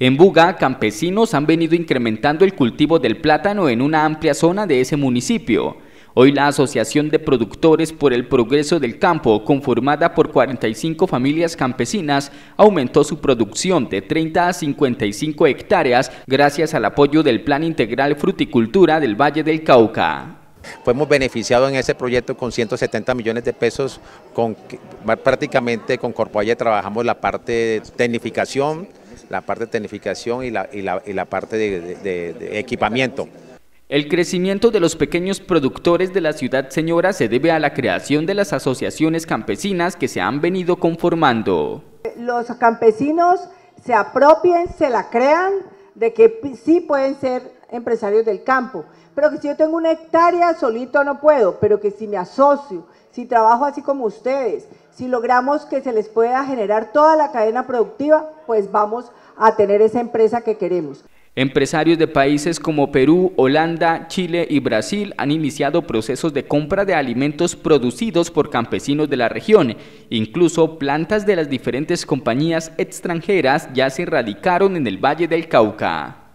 En Buga, campesinos han venido incrementando el cultivo del plátano en una amplia zona de ese municipio. Hoy la Asociación de Productores por el Progreso del Campo, conformada por 45 familias campesinas, aumentó su producción de 30 a 55 hectáreas gracias al apoyo del Plan Integral Fruticultura del Valle del Cauca. Fuimos beneficiados en ese proyecto con 170 millones de pesos, con, prácticamente con Corpoalle trabajamos la parte de tecnificación, la parte de tecnificación y la, y la, y la parte de, de, de equipamiento. El crecimiento de los pequeños productores de la ciudad señora se debe a la creación de las asociaciones campesinas que se han venido conformando. Los campesinos se apropien, se la crean de que sí pueden ser empresarios del campo, pero que si yo tengo una hectárea solito no puedo, pero que si me asocio, si trabajo así como ustedes, si logramos que se les pueda generar toda la cadena productiva, pues vamos a tener esa empresa que queremos. Empresarios de países como Perú, Holanda, Chile y Brasil han iniciado procesos de compra de alimentos producidos por campesinos de la región. Incluso plantas de las diferentes compañías extranjeras ya se radicaron en el Valle del Cauca.